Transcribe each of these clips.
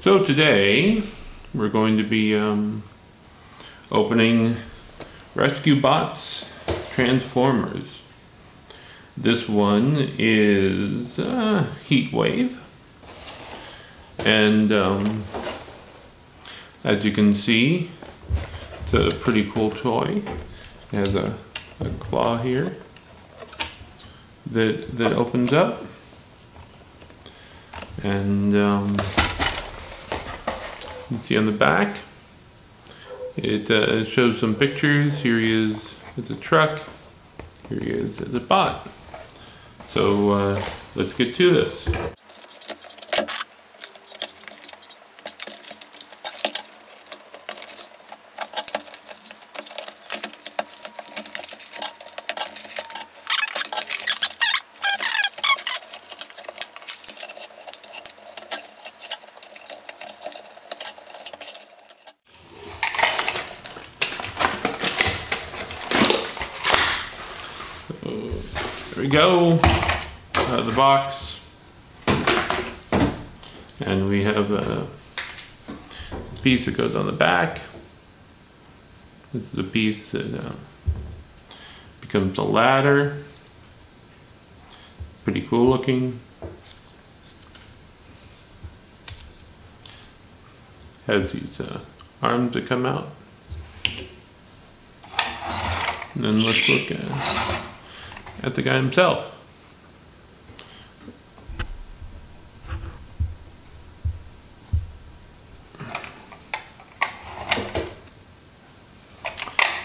So today we're going to be um, opening Rescue Bots Transformers. This one is uh, Heatwave. And um, as you can see, it's a pretty cool toy. It has a, a claw here that, that opens up. And um, you see on the back, it uh, shows some pictures. Here he is with a truck. Here he is as a bot. So uh, let's get to this. There we go, of the box. And we have a piece that goes on the back. This is the piece that uh, becomes a ladder. Pretty cool looking. Has these uh, arms that come out. And then let's look at at the guy himself.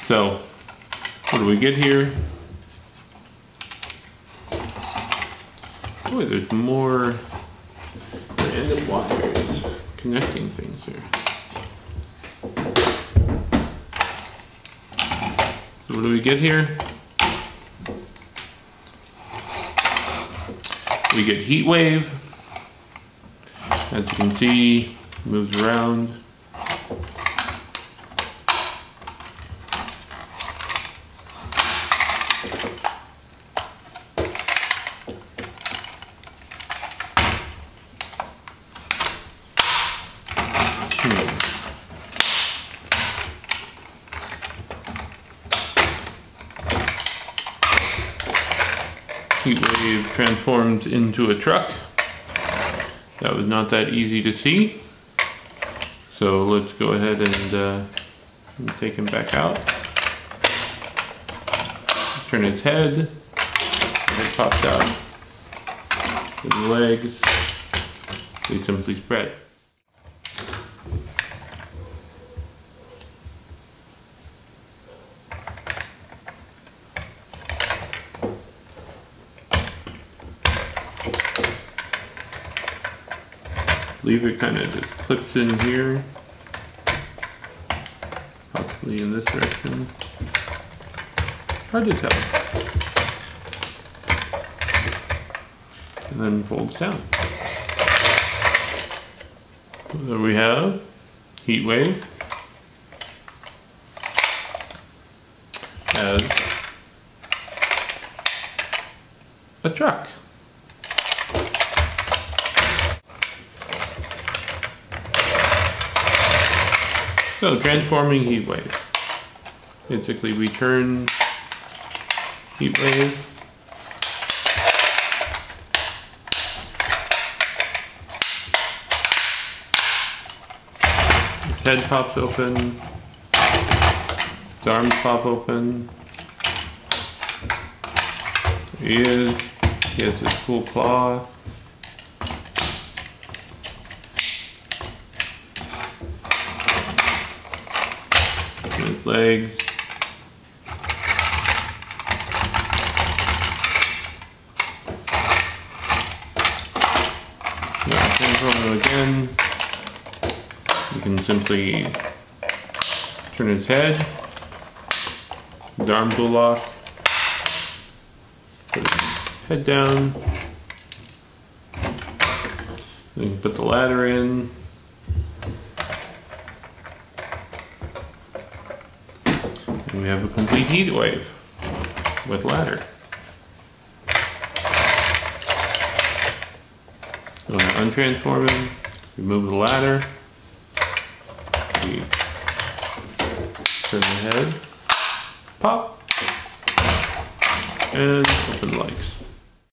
So, what do we get here? Boy, there's more random wires connecting things here. So what do we get here? We get Heatwave. As you can see, moves around. Heatwave transformed into a truck. That was not that easy to see. So let's go ahead and, uh, take him back out. Turn his head. Head pops out. His legs. They simply spread. Lever kind of just clips in here, possibly in this direction. Hard to tell. And then folds down. So there we have Heatwave as a truck. So transforming Heatwave. Basically return Heatwave. His head pops open. His arms pop open. He is. He has his cool claw. Now, again. You can simply turn his head. His arms will lock. Put his head down. Then you can put the ladder in. we have a complete Heatwave with ladder. We're going to untransform him, remove the ladder, we turn the head, pop, and open the legs.